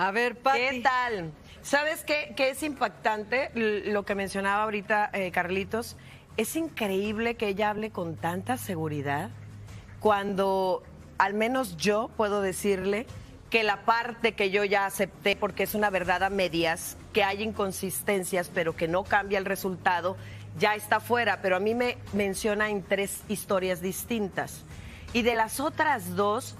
A ver, Pati. ¿Qué tal? ¿Sabes qué, es impactante? Lo que mencionaba ahorita eh, Carlitos. Es increíble que ella hable con tanta seguridad cuando al menos yo puedo decirle que la parte que yo ya acepté, porque es una verdad a medias, que hay inconsistencias, pero que no cambia el resultado, ya está fuera. Pero a mí me menciona en tres historias distintas. Y de las otras dos,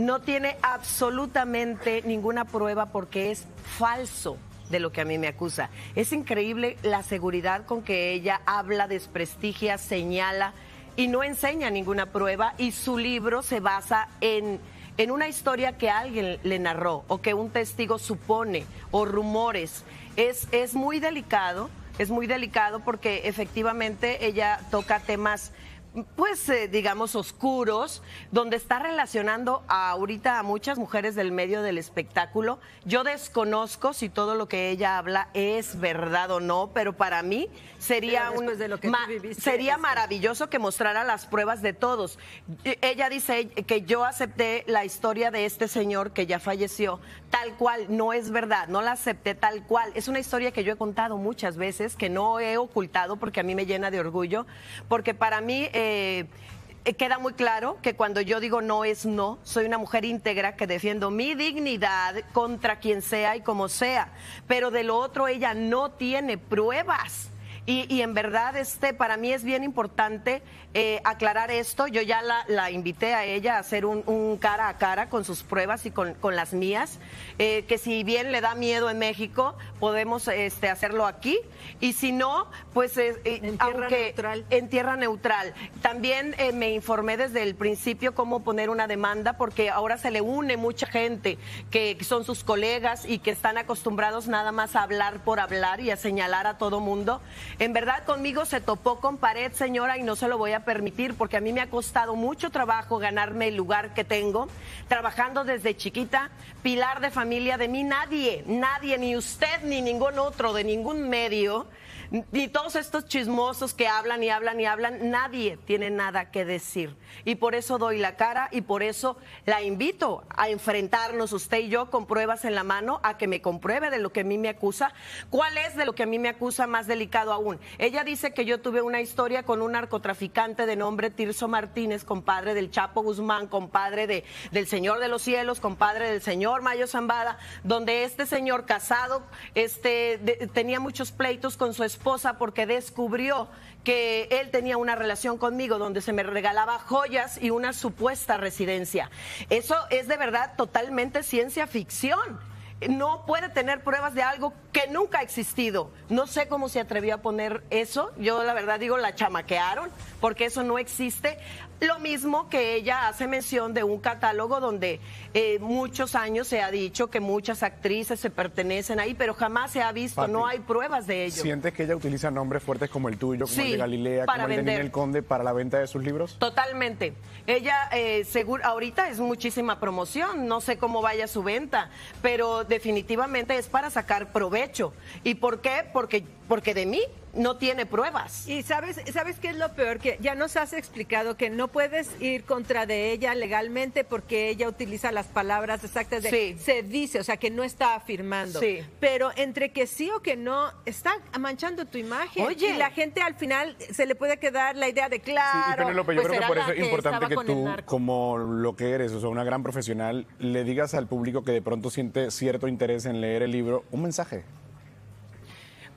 no tiene absolutamente ninguna prueba porque es falso de lo que a mí me acusa. Es increíble la seguridad con que ella habla, desprestigia, señala y no enseña ninguna prueba y su libro se basa en, en una historia que alguien le narró o que un testigo supone o rumores. Es, es muy delicado, es muy delicado porque efectivamente ella toca temas pues eh, digamos oscuros, donde está relacionando a, ahorita a muchas mujeres del medio del espectáculo. Yo desconozco si todo lo que ella habla es verdad o no, pero para mí sería un de lo que tú ma- viviste, sería es- maravilloso que mostrara las pruebas de todos. Ella dice que yo acepté la historia de este señor que ya falleció tal cual, no es verdad, no la acepté tal cual. Es una historia que yo he contado muchas veces, que no he ocultado porque a mí me llena de orgullo, porque para mí... eh, eh, Queda muy claro que cuando yo digo no es no, soy una mujer íntegra que defiendo mi dignidad contra quien sea y como sea, pero de lo otro ella no tiene pruebas. Y, y en verdad, este, para mí es bien importante eh, aclarar esto. Yo ya la, la invité a ella a hacer un, un cara a cara con sus pruebas y con, con las mías. eh, que si bien le da miedo en México, podemos este, hacerlo aquí. Y si no, pues eh, En tierra aunque neutral. en tierra neutral. También me informé desde el principio cómo poner una demanda, porque ahora se le une mucha gente que son sus colegas y que están acostumbrados nada más a hablar por hablar y a señalar a todo mundo. En verdad, conmigo se topó con pared, señora, y no se lo voy a permitir, porque a mí me ha costado mucho trabajo ganarme el lugar que tengo, trabajando desde chiquita, pilar de familia de mí, nadie, nadie, ni usted, ni ningún otro, de ningún medio ni todos estos chismosos que hablan y hablan y hablan, nadie tiene nada que decir. Y por eso doy la cara y por eso la invito a enfrentarnos usted y yo con pruebas en la mano a que me compruebe de lo que a mí me acusa. ¿Cuál es de lo que a mí me acusa más delicado aún? Ella dice que yo tuve una historia con un narcotraficante de nombre Tirso Martínez, compadre del Chapo Guzmán, compadre de, del Señor de los Cielos, compadre del señor Mayo Zambada, donde este señor casado este, tenía muchos pleitos con su esposa porque descubrió que él tenía una relación conmigo donde se me regalaba joyas y una supuesta residencia. Eso es de verdad totalmente ciencia ficción. No puede tener pruebas de algo que nunca ha existido. No sé cómo se atrevió a poner eso. Yo la verdad digo, la chamaquearon, porque eso no existe. Lo mismo que ella hace mención de un catálogo donde eh, muchos años se ha dicho que muchas actrices se pertenecen ahí, pero jamás se ha visto, Pati, no hay pruebas de ello. ¿Sientes que ella utiliza nombres fuertes como el tuyo, como el de Galilea, para como el de. Ninel Conde para la venta de sus libros? Totalmente. Ella, eh, seguro, ahorita es muchísima promoción, no sé cómo vaya su venta, pero definitivamente es para sacar provecho. ¿Y por qué? Porque, porque de mí no tiene pruebas. Y sabes, ¿sabes qué es lo peor? Que ya nos has explicado que no puedes ir contra de ella legalmente porque ella utiliza las palabras exactas de Sí. se dice, o sea, que no está afirmando. Sí. Pero entre que sí o que no, está manchando tu imagen. Oye. Y la gente al final se le puede quedar la idea de Sí, y claro. Penélope, yo pues creo que por eso es importante que tú, como lo que eres, o sea, una gran profesional, le digas al público que de pronto siente cierto interés en leer el libro un mensaje.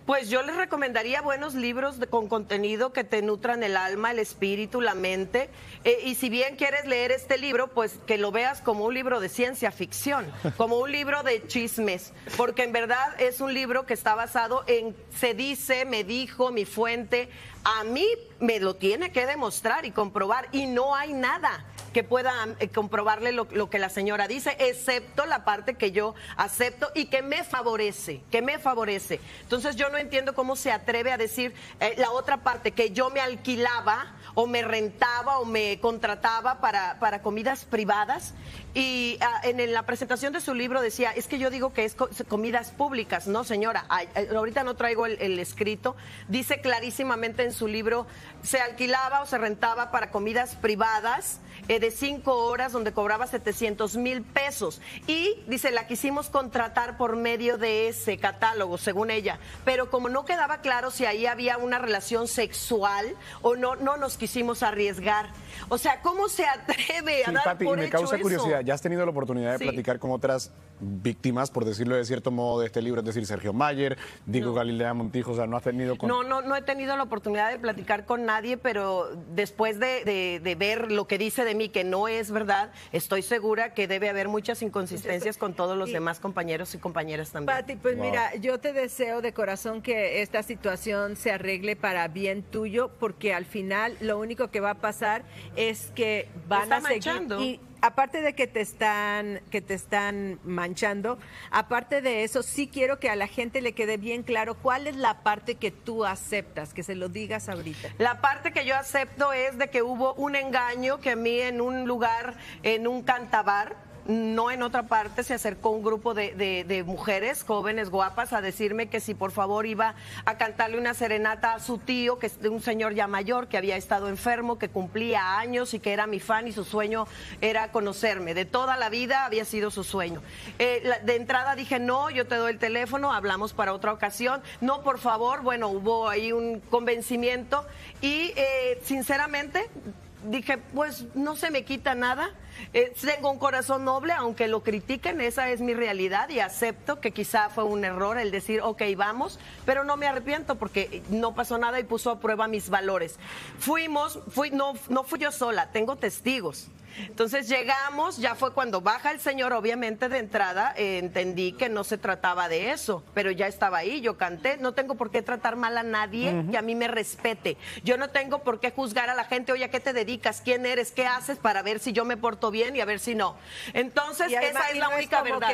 Pues yo les recomendaría buenos libros de- con contenido que te nutran el alma, el espíritu, la mente. Eh, y si bien quieres leer este libro, pues que lo veas como un libro de ciencia ficción, como un libro de chismes, porque en verdad es un libro que está basado en se dice, me dijo, mi fuente. A mí me lo tiene que demostrar y comprobar y no hay nada que pueda eh, comprobarle lo, lo que la señora dice, excepto la parte que yo acepto y que me favorece, que me favorece. Entonces yo no entiendo cómo se atreve a decir eh, la otra parte, que yo me alquilaba o me rentaba o me contrataba para, para comidas privadas. Y ah, en, la presentación de su libro decía, es que yo digo que es co- comidas públicas. No, señora, ahorita no traigo el, el escrito. Dice clarísimamente en su libro, se alquilaba o se rentaba para comidas privadas eh, de cinco horas donde cobraba 700 mil pesos. Y dice, la quisimos contratar por medio de ese catálogo, según ella. Pero como no quedaba claro si ahí había una relación sexual o no, no nos quisimos arriesgar. O sea, ¿cómo se atreve a dar Pati, por y me hecho causa eso? curiosidad, ¿ya has tenido la oportunidad de Sí. platicar con otras víctimas, por decirlo de cierto modo, de este libro? Es decir, Sergio Mayer, Diego Galilea Montijo, o sea, ¿no has tenido con... No, no, no he tenido la oportunidad de platicar con nadie, pero después de, de- de ver lo que dice de mí, que no es verdad, estoy segura que debe haber muchas inconsistencias con todos los Y- demás compañeros y compañeras también. Pati, pues Wow. mira, yo te deseo de corazón que esta situación se arregle para bien tuyo, porque al final lo único que va a pasar es que van a seguir manchando. y aparte de que te están que te están manchando, aparte de eso sí quiero que a la gente le quede bien claro cuál es la parte que tú aceptas, que se lo digas ahorita. La parte que yo acepto es de que hubo un engaño que a mí en un lugar, en un cantabar, no en otra parte, se acercó un grupo de, mujeres jóvenes, guapas, a decirme que si por favor iba a cantarle una serenata a su tío, que es de un señor ya mayor, que había estado enfermo, que cumplía años y que era mi fan y su sueño era conocerme. De toda la vida había sido su sueño. Eh, de entrada dije, no, yo te doy el teléfono, hablamos para otra ocasión. No, por favor, bueno, hubo ahí un convencimiento y eh, sinceramente dije, pues no se me quita nada. Eh, tengo un corazón noble, aunque lo critiquen, esa es mi realidad y acepto que quizá fue un error el decir, ok, vamos, pero no me arrepiento porque no pasó nada y puso a prueba mis valores. Fuimos, fui, no, no fui yo sola, tengo testigos. Entonces llegamos, ya fue cuando baja el señor, obviamente de entrada eh, entendí que no se trataba de eso, pero ya estaba ahí, yo canté, no tengo por qué tratar mal a nadie que a mí me respete. Yo no tengo por qué juzgar a la gente, oye, ¿a qué te dedicas? ¿Quién eres? ¿Qué haces? Para ver si yo me porto bien y a ver si no. Entonces, Y esa es la no única verdad.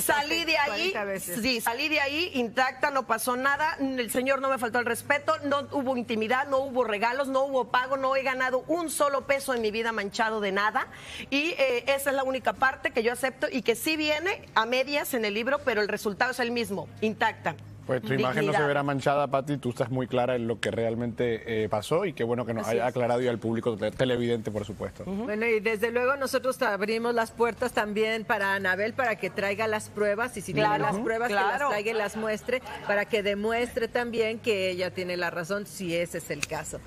Salí de ahí, 40 veces. sí, salí de ahí intacta, no pasó nada, el señor no me faltó el respeto, no hubo intimidad, no hubo regalos, no hubo pago, no he ganado un solo peso en mi vida manchado de nada y eh, esa es la única parte que yo acepto y que sí viene a medias en el libro, pero el resultado es el mismo, intacta. Pues tu imagen no se verá manchada, Pati, tú estás muy clara en lo que realmente eh, pasó y qué bueno que nos haya aclarado y al público te- televidente, por supuesto. Bueno, y desde luego nosotros abrimos las puertas también para Anabel para que traiga las pruebas y si tiene Claro, las pruebas que las traiga y las muestre para que demuestre también que ella tiene la razón si ese es el caso.